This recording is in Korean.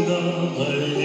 나갈